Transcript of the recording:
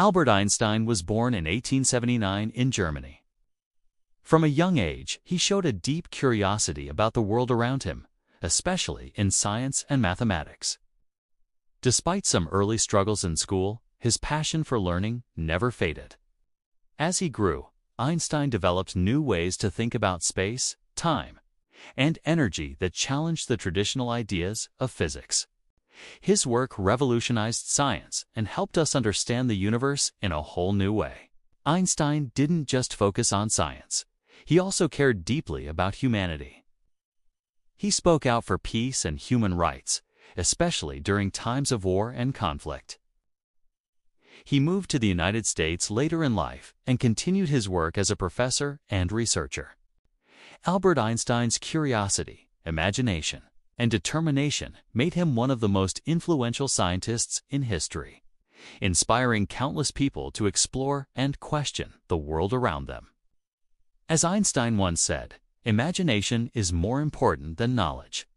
Albert Einstein was born in 1879 in Germany. From a young age, he showed a deep curiosity about the world around him, especially in science and mathematics. Despite some early struggles in school, his passion for learning never faded. As he grew, Einstein developed new ways to think about space, time, and energy that challenged the traditional ideas of physics. His work revolutionized science and helped us understand the universe in a whole new way. Einstein didn't just focus on science. He also cared deeply about humanity. He spoke out for peace and human rights, especially during times of war and conflict. He moved to the United States later in life and continued his work as a professor and researcher. Albert Einstein's curiosity, imagination, and determination made him one of the most influential scientists in history, inspiring countless people to explore and question the world around them. As Einstein once said, imagination is more important than knowledge.